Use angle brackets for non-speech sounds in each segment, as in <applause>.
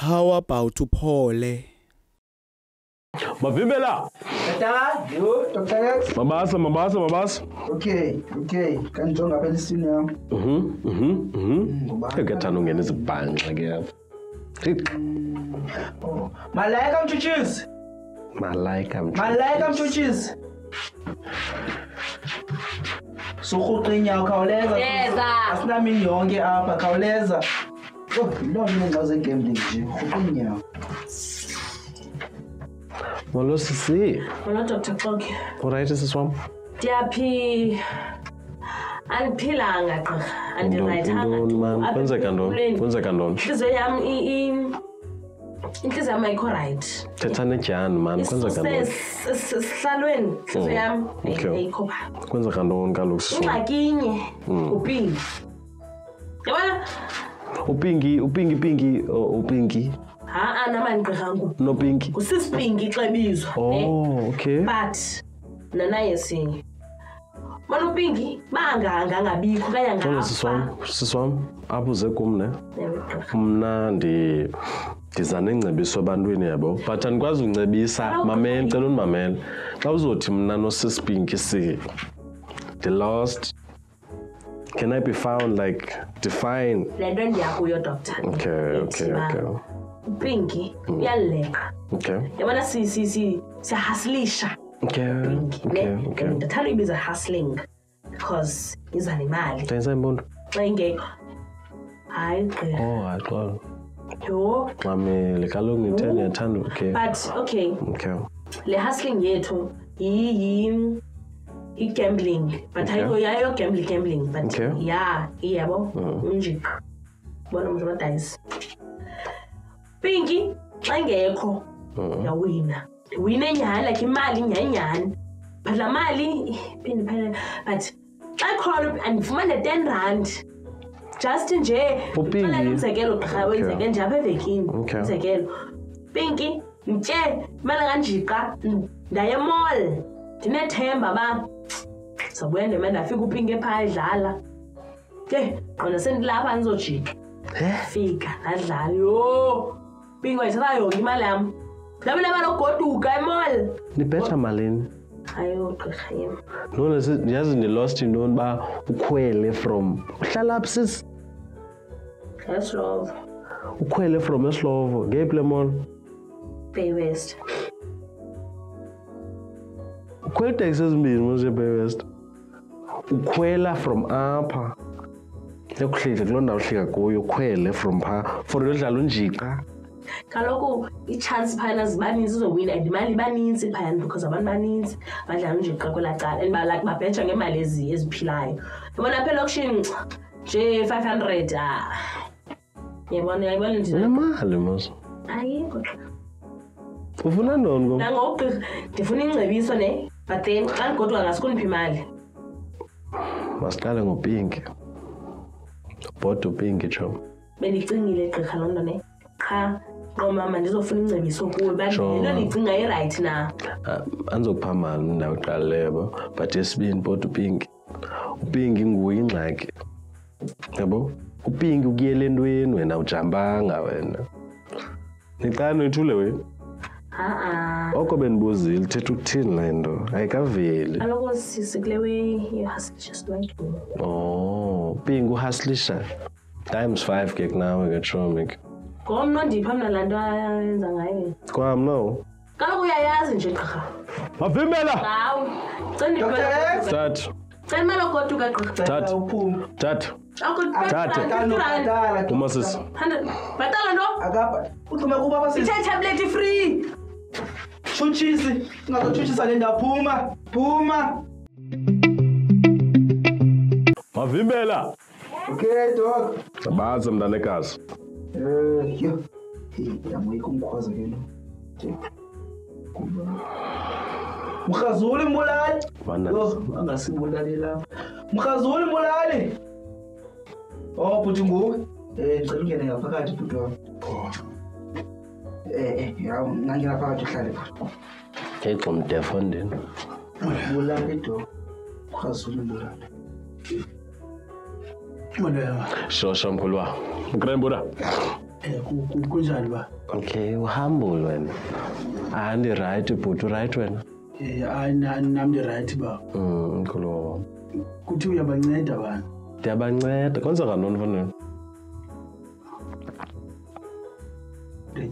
how about uphole mavimbela Tata, yo, Dr. X. mabasa mabasa mabasa Okay, okay. Kanjonga phela isini yami. mhm mhm mhm Ngubani? ekuyathanda ungena izibhanxa ke apha Oh. Malaika mchuchisi. malaika mthu Malaika mchuchisi. Suhuqa inyawo khawuleza. Yeza. Asinamini yonke apha khawuleza. Oh, lo mina ngaze gambling nje. Huqa inyawo. molo sisi Molo Dr. Xoki. urayithi sisi wam Ndiyaphi andiphilanga gqirha andirayithanga intoni tu. mani Apha kwenzeka ntoni emphefumlweni. kwenzeka ntoni Intliziyo yam i- i- intliziyo yam ayikho rayithi thetha nedyani mani kwenzeka ntoni sihlalweni. Intliziyo mm. yam ayi- okay. ayikho phaa kwenzeka ntoni kaloku sisi wam ingxakinye mm. upingi upingi pingi upingi. Ha-a namani gqirhangu nopinki usisipinki ixebizwa oh, okay. But nanaye sinye manopingi bangangangabikho okanye jonga siswam siswam apho uze kum ne mna ndi ndiza nengcebiso ebantwini yabo. But andikwazi uncebisa mamela ndicela undimamela xa uzothi mna nosisipinki si ndilost can i be found like define le nto ndiyakuyo doctor. Okay okay okay. Pinki uyalileka okay. Yabona si- si- si- siyahasilisha okay okay Okay. okay And ndathanda a hustling because iza nemali ndayisa impondo xa ingekho. Hayi gqirha. Oh hayi xolo yho mamele kaloku ndithe ndiyathanda okay. But okay. Okay. Le hustling yethu yi- yi-gambling but Okay. hayi yayo gambling gambling but Okay. ya iyabo unjiqa bona mntu amadayisi pinki xa ingekho uyawina. Wina nyhani like imali nyhanyhani but laa mali phinde phele but xa ikhona andifumane ten rand. Just nje Upinki. Xelela umzekelo gqirha wenzeke nje apha evekini Okay. umzekelo. Pinki mtye imali kanjiqa ndaye emall ndinethemba ba sabuya nemanda afika upinke phaya edlala Eh, qona senilapha nizojika. Eh, fika nadlala. Yo! Pingo isatha yonke imali yami. Labe laba logoduka emall. Nibetha malini? Hayo gqirha yami. Lona siyazi ni lost intoni ba ukhwele from uhlala phi sis? Eslovo. Ukhwele from Eslovo ngephi le mall? Bay West. Ukhwele taxi ezimbini manje Bay West. Ukhwela from apha. Ekuhlika kuloo ndawo uhlika kuyo ukhwele from phaa. For yodlala unjiqa kaloku itshansi phayana zibaninzi zizowina and imali ibaninzi phayana because abantu baninzi badlala unjiqa kwelaa cala and ba- like babhetsha ngeemali ezi- eziphilayo. Yabona apha elokishini nje five hundred ah. Yabona yayibona nje. Unemali mos. Ayikho. Ufuna ntoni kom nangogqirha ndifuna ingcebiso ne but then xa ndigoduka ngasikundiphi imali masiqale ngopinki ubhoda upinki jom bendicingile gqirha loo nto ne qha qomama ndizofuna ingcebiso kuwe. Uba Sure. ndiyicinga irayithi na? Andizokupha mali ndawo iqalileyo bo but esibini bhoda upinki upinki nguye ingxaki. Yabo? Upinki ukuyele entweni wena ujambanga wena. Niqani wethule wena oko bendibuzile lithetha ukuthini le nto? Ayikaveli. Kaloku sisi uhaslisha oh, times five ke kunawe ke ke ngomno ndipha mna laa nto ayenza ngaye. Kwamno kaloku uyayazi nje qirha mavimbela hawu cendathathu Tshutshisi. Ungazotshutshisa le ndawo phuma. Phuma. mavimbela Okay, dog. abaze mntanekazi Eh. Hey, yamoyika umkhwaza ke lo. Mkhazuli. Bana- Yo, angasibulali lapha. Mkhazuli mbulali. Oh, bhuti nguwe. Eh, ngicela ungene ngaphakathi bhuti wami. Eh, Eh, eh, hawu nanginaphakathi uhlale khona thexo mdefondini bulala ido khazulu bulala shosha mkhulu wa. Nkrembura eh, kunjani ba? Okay uhambule wena. Andirayithi bhuti urayithi wena. Hayi nam ndirayithi ba. Mm, mkhulu wa. Wam kuthi uyabanceda bani? Ndiyabanceda. Kwenza kanoni mfaneni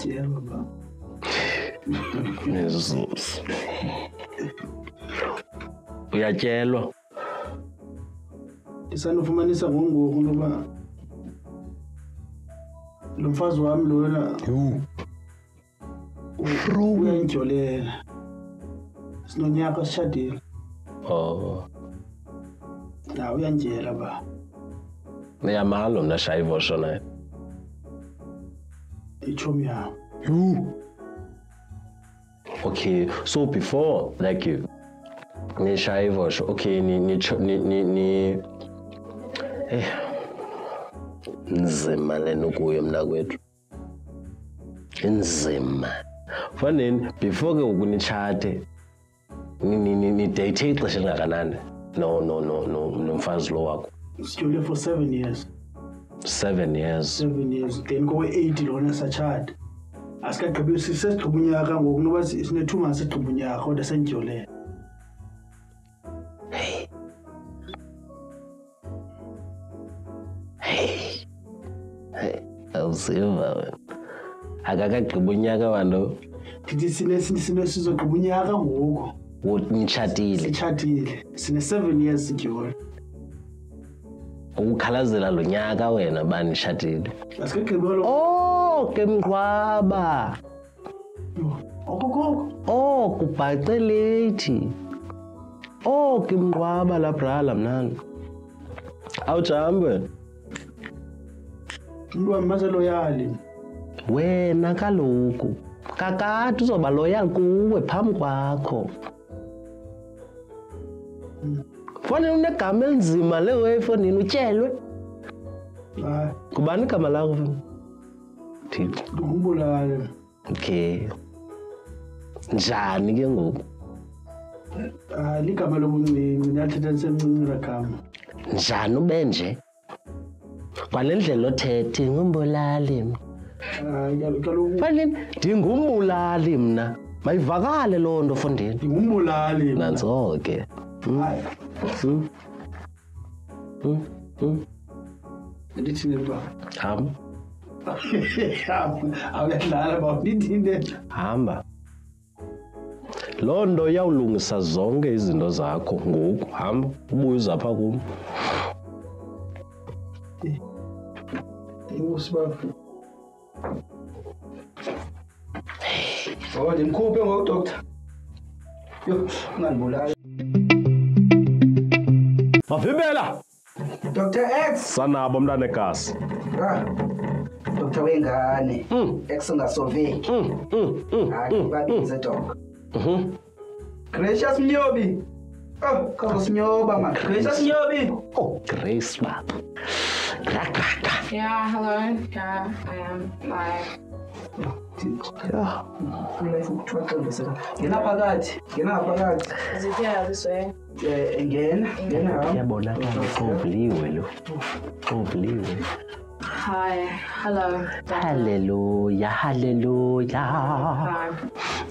diyemem ben. mizuzu uyatyelwa ndisandofumanisa ngongoku noba lo mfazi wam lona yhu uyandyolela sinonyaka sitshadile oh. Ya uyandyela ba. Uyamalo mna shayivosho naye itshomi yam okay so before like you nishayivosho okay ni ni ni ni, ni eh. Nzima lena kuyo mna kwethu inzima fanele before ke ukunitshate ni ni ni, ni date ixesha elingakanani? No no no no nomfazi lo wakho. Sityole for seven years 7 years. Seven years then kowe-eight lona satshata asikagqibi sisesigqiba unyaka ngoku noba si- sine-two months sigqiba unyaka kodwa sendityolela awuziva wena. Akakagqiba unyaka wanto ndithi sizogqiba unyaka ngoku. Nitshatile sitshatile sine-seven years sityole ukukhalazela lo nyaka wena uba shatile oh ke mqwaba oh kubhace leyithi. Oh ke mqwaba la brala mnani awujahambi wena umntu wam maseloyali wena kaloku kakade uzoba loyal kuwe phambi kwakho fanele unegama elinzima lewe efondini utyelwe hayi. Ngubani igama lakho thixo. Ndingumbulali okay. Njani ke ngoku? Hayi ligama lobuncinci ndiyathetha ndisemncinci la gama. Njani ube nje? Kwale ndlela othethe ngumbulali mna. Hayi kalo- kaloku fanele ndingumbulali mna. Mayivakale loo nto fondini ndingumbulali nantso ke. hayi Hm? Hm? Hm? Hamba. <laughs> hamba. Loo nto iyawulungisa zonke izinto zakho ngoku. Hamba ubuye uzapha kum. Oh, ndimkhuphe ngoku doktor. Yho, ungandibulali. Mavimbela dr x. Sanabo mntanegasi ah, dr wengane. Mm. x ungasoveki Mm, mm, mm, hayi babize dok mhm. gracious mnyobi oh kazosinyoba ma gracious Nyobi. oh grace baba Rakaka. Yeah, hello. Yeah, I am. Live. Yeah. ngena phakathi ngena phakathi Is it here this way? Ngena ngena hamba kuyabonakala lo uxobliwe Hi. Hello. haleluya haleluya Hi.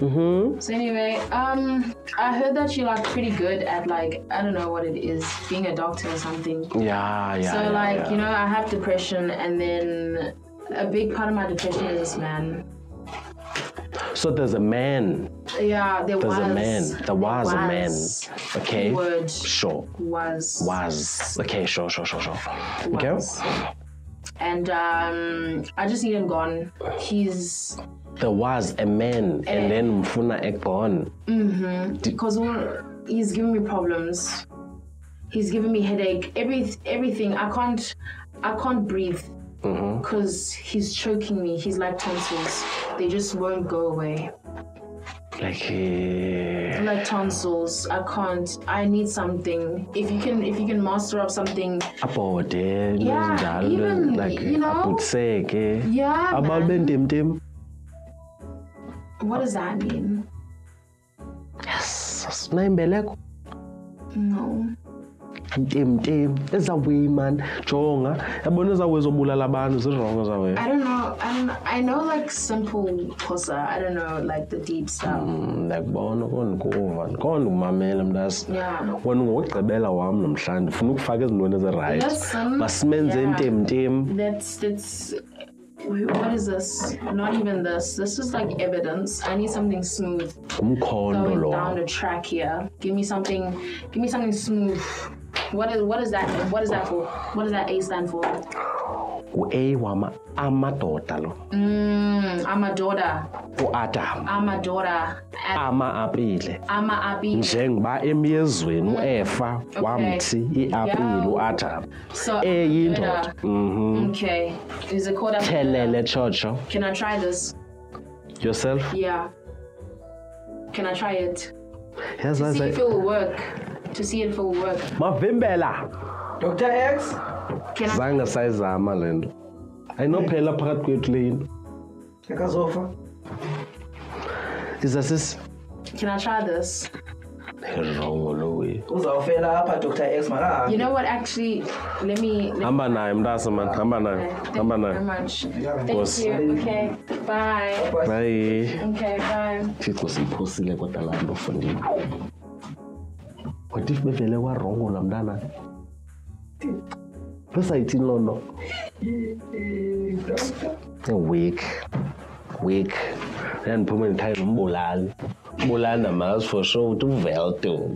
mhm So anyway, um, I heard that you're like pretty good at like I don't know what it is, being a doctor or something. yeah yeah so yeah, like yeah. you know, I have depression, and then a big part of my depression is this man. so there's a man Yeah, there there's was. a man there was a man okay Word sure was. was okay sure sure sure sure okay. And um, I just need him gone. He's there was a man Eh. and then mfuna egone because he's giving me problems. He's giving me headache. Every everything. I can't I can't breathe Mhm. because he's choking me. He's like tonsils. They just won't go away. like eh, Like tonsils. I can't. I need something. If you can if you can master up something. abode into Yeah, even, like you know, abudiseke Yeah. abantu man. bentemtem What does that mean? yes No. Ntemtem ezaweyi mani jonga yabona zobulala abantu zirongo I don't know. I don't. I know like simple kosa. I don't know like the deep stuff. Mm, ndiyakubona kondikuva ndikondikumamela mntasi Yeah. wena ngokugqibela wam namhlanje ndifuna ukufaka ezintweni ezirayithi Listen, masimenze yeah. That's that's. What is this? Not even this. This is like evidence. I need something smooth. ngumkhondo Going down the track here. Give me something. Give me something smooth. What is what is that? What is that for? What does that A stand for? ngu-a wama amadoda lo Mm, I'm a daughter. uadam I'm a daughter. Ama-apile I'm a abi. njengoba emyezweni uefa wamthi iapile Yeah. uadam So eyindoda daughter. mhm Okay. Is it called a thelele tshotsho Can I try this? yourself Yeah. Can I try it? To see if it will work. To see it will work. mavimbela dr x Can I? zange sayizama le nto ayinophela phakathi kwethu le into akazofa iza sisi Can I try this? rongo lowe uzawufela apha dr x You know what? Actually, let me. Let hamba naye mntase mani hamba naye Okay, Thank hamba you very naye much. Thank you. Okay. Bye. bye Okay. Bye. thixo siyiphosile kodwa laa nto fundile what if bevele kwarongo laa mntana besayithini loo nto weak weak yandiphume ndithaye nombulali ubulali ndamazi for sure. Uthi uvelto